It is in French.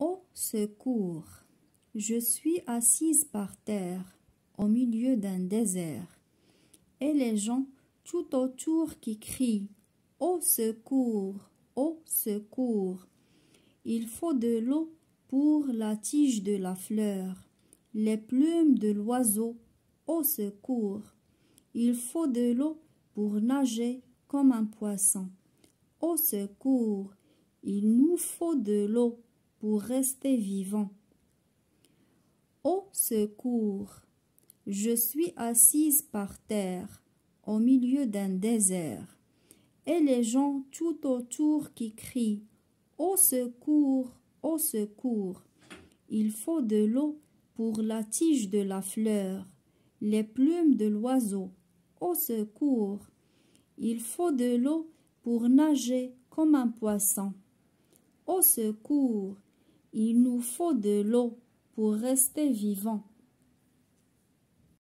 Au secours. Je suis assise par terre, au milieu d'un désert, et les gens tout autour qui crient Au secours, au secours. Il faut de l'eau pour la tige de la fleur, les plumes de l'oiseau, au secours. Il faut de l'eau pour nager comme un poisson. Au secours, il nous faut de l'eau pour rester vivant. Au secours, je suis assise par terre au milieu d'un désert, et les gens tout autour qui crient Au secours, au secours. Il faut de l'eau pour la tige de la fleur, les plumes de l'oiseau. Au secours. Il faut de l'eau pour nager comme un poisson. Au secours, il nous faut de l'eau pour rester vivant.